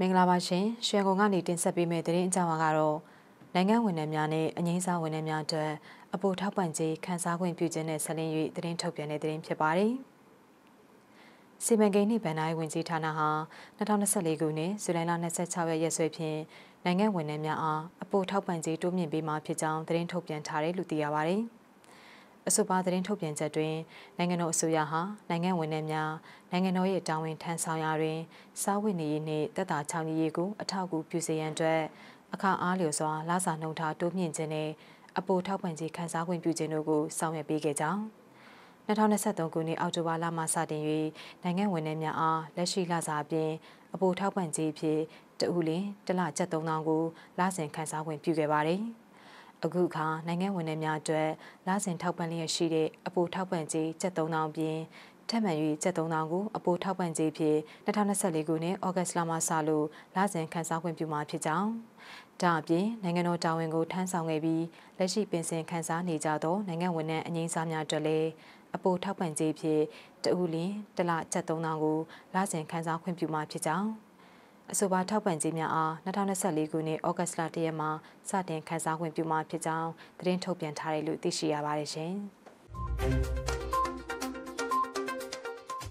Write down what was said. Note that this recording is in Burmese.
မင်္ဂလာပါရှင်ရွှေကုံကနေတင်ဆက်ပေးမယ့်သတင်းအကြောင်းအကတော့နိုင်ငံဝန်ထမ်းများနဲ့အငိမ့်စားဝန်ထမ်းများအတွက်အပိုထောက်ပံ့ကြေးခန်းစားခွင့်ပြုခြင်းနဲ့ဆက်လင်း၍သတင်းထုတ်ပြန်တဲ့သတင်းဖြစ်ပါတယ်။စီမံကိန်းနှင့်ဗန်ဒိုင်းဝင်ကြီးဌာနဟာ2024ခုနှစ်ဇူလိုင်လ26ရက်ရက်စွဲဖြင့်နိုင်ငံဝန်ထမ်းများအားအပိုထောက်ပံ့ကြေးတိုးမြင့်ပေးမှာဖြစ်ကြောင်းသတင်းထုတ်ပြန်ထားတယ်လို့သိရပါတယ်။ အဆိုပါသတင်းထုတ်ပြန်ချက်တွင်နိုင်ငံတော်အစိုးရဟာနိုင်ငံဝန်ထမ်းများနိုင်ငံတော်ရဲ့တာဝန်ထမ်းဆောင်ရာတွင်စားဝတ်နေရေးနှင့်တက်တာချောင်းရေးကိုအထောက်အကူပြုစေရန်အတွက်အခါအားလျော်စွာလာစာနှုံထားတိုးမြင့်ခြင်းနဲ့အပိုထောက်ပံ့ခြင်းခန်းစားခွင့်ပြုခြင်းတို့ကိုဆောင်ရွက်ပေးခဲ့ကြောင်း2023ခုနှစ်အောက်တိုဘာလမှစတင်၍နိုင်ငံဝန်ထမ်းများအားလက်ရှိလစာအပြင်အပိုထောက်ပံ့ခြင်းဖြင့်တဦးလင်တစ်လကျပ်3000ကိုလစဉ်ခန်းစားခွင့်ပြုခဲ့ပါတယ်။ အခုအခါနိုင်ငံဝန်ထမ်းများအတွက်လစဉ်ထောက်ပံ့လျက်ရှိတဲ့အပိုထောက်ပံ့ကြေး7000ပြင်ထပ်မံ၍7000ကိုအပိုထောက်ပံ့ကြေးဖြင့်2024ခုနှစ်ဩဂတ်စ်လမှစလို့လစဉ်ခန်းစားခွင့်ပြုမှာဖြစ်ကြောင်းဒါအပြင်နိုင်ငံတော်တာဝန်ကိုထမ်းဆောင်ခဲ့ပြီးလက်ရှိပင်စင်ခန်းစားနေကြသောနိုင်ငံဝန်ထမ်းအငိမ့်စားများအတွက်လည်းအပိုထောက်ပံ့ကြေးဖြင့်တဦးလင်းတစ်လ7000ကိုလစဉ်ခန်းစားခွင့်ပြုမှာဖြစ်ကြောင်း အဆိုပါထောက်ပံ့ကြေးများအား2024ခုနှစ်ဩဂတ်စ်လ1ရက်မှာစတင်ခန်းစားခွင့်ပြုမှာဖြစ်ကြောင်းသတင်းထုတ်ပြန်ထားတယ်လို့သိရှိရပါတယ်ရှင်။